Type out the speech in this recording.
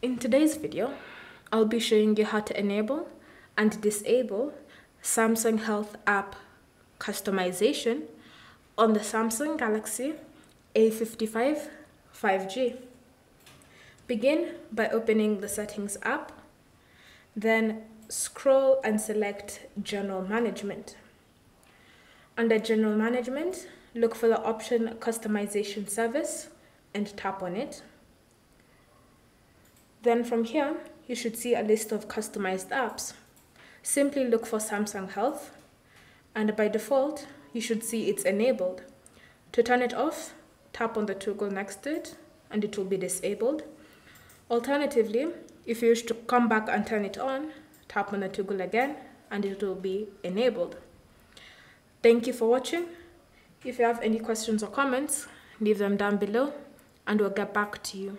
In today's video, I'll be showing you how to enable and disable Samsung Health app customization on the Samsung Galaxy A55 5G. Begin by opening the Settings app, then scroll and select General Management. Under General Management, look for the option Customization Service and tap on it. Then from here, you should see a list of customized apps. Simply look for Samsung Health, and by default, you should see it's enabled. To turn it off, tap on the toggle next to it, and it will be disabled. Alternatively, if you wish to come back and turn it on, tap on the toggle again, and it will be enabled. Thank you for watching. If you have any questions or comments, leave them down below, and we'll get back to you.